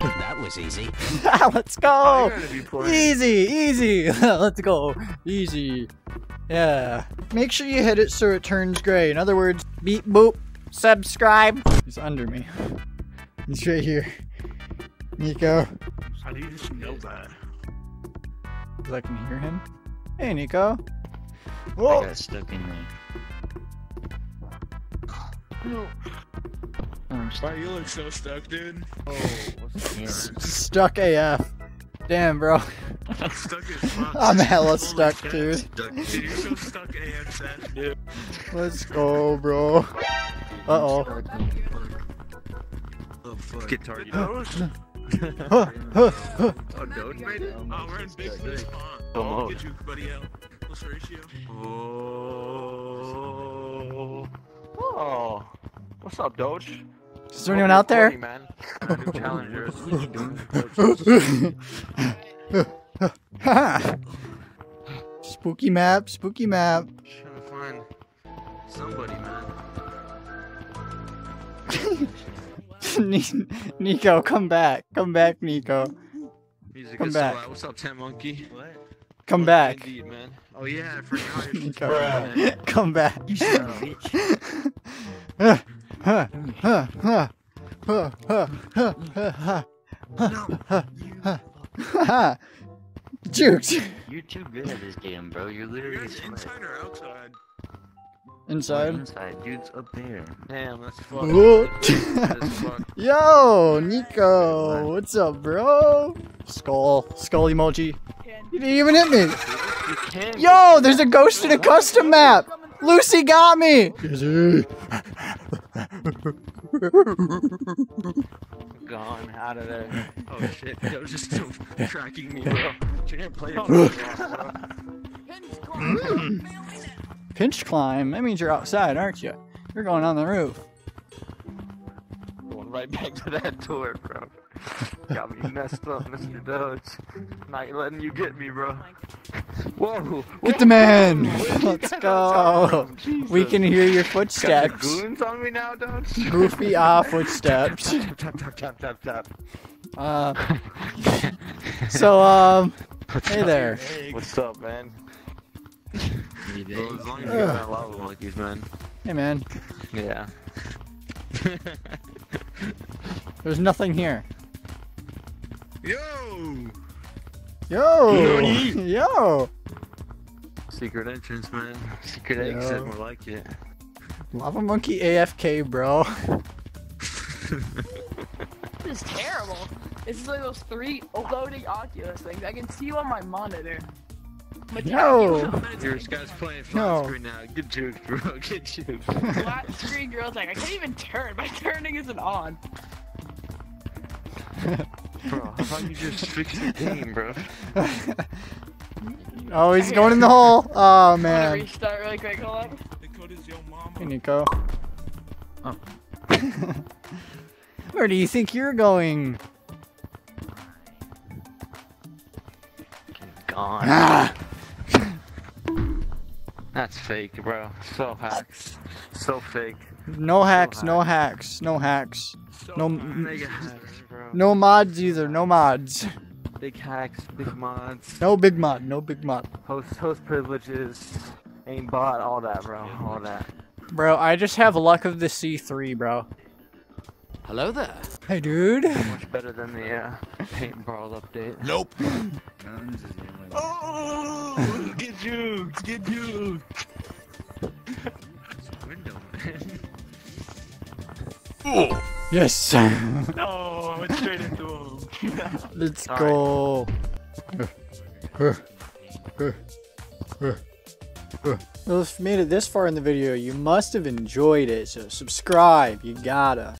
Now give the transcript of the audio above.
That was easy. Let's Oh, go. you're gonna be playing. Easy, easy. Let's go. Easy. Yeah. Make sure you hit it so it turns gray. In other words, beep boop. Subscribe. He's under me. He's right here. Nico. How do you just know that? 'Cause I can hear him. Hey, Nico. I got stuck in there. Why you look so stuck, dude? Oh, what's here? Stuck AF. Damn, bro. stuck as fuck. I'm hella Holy stuck, shit. dude. Dude, you're so stuck AF, dude. Let's go, bro. Uh-oh. Oh, fuck. Guitar, you Doge? Huh, huh, huh. Oh, Doge made oh, it? Oh, we're in Big Fish Pond. Come Oh, on. get you, buddy L. What's the ratio? Oh. Oh. What's up, Doge? Is there anyone out there? Man. Our new challengers. spooky map, spooky map. Trying to find somebody, man. Nico, come back. Come back, Nico. Music Come back. so. What's up, Ten Monkey? What? Come back. Indeed, man. Oh yeah, I forgot. Nico. Come back. You Juked. You're too good at this game, bro. You're literally inside or outside. Inside. Oh, inside. Dude's up there. Damn, that's fucked. that's. Yo, Nico, what's up, bro? Skull, skull emoji. You didn't even hit me. Yo, there's a ghost in a custom map. Lucy got me. Gone out of there. Oh shit, that was just still tracking me, bro. You didn't play it for. Pinch climb. That means you're outside, aren't you? You're going on the roof. Going right back to that door, bro. Got me messed up, Mr. Doge. Not letting you get me, bro. Whoa! Get the man. Let's go. We can hear your Got the footsteps. goons on me now, Doge. Goofy ah footsteps. Tap tap tap tap tap. Uh, so um, hey there. What's up, man? Bro, as long as you Ugh. got lava monkeys, man. Hey man, Yeah. there's nothing here. Yo! Yo, yo, Secret entrance, man. Secret Yeah. exit, more like it. lava monkey AFK, bro. This is terrible. It's like those three loading Oculus things. I can see you on my monitor. I'm Yo. Your guy's playing flat No. screen now. Get juked, bro. Get juked. Flat screen girl's like, I can't even turn. My turning isn't on. bro, how about you just fix your game, bro? oh, he's going in the hole. Oh I'm gonna man. restart really quick. Hold on. The code is yo Hey. Nico. Oh. Where do you think you're going? Gone. Ah, That's fake, bro. So hacks. So fake. no hacks, no hacks, no hacks. So No, Mega hacks, bro. No mods either. No mods. Big hacks, big mods, No big mod. No big mod. host host privileges, aimbot, all that, bro. All that. Bro, I just have luck of the C3, bro. Hello there. Hey, dude. Much better than the uh, paint brawl update. Nope. Guns is the only Oh! Get juked! Get juked! window, man. Yes. No, I went straight into him. Let's Sorry. go. Well, if you made it this far in the video, you must have enjoyed it. So subscribe. You gotta.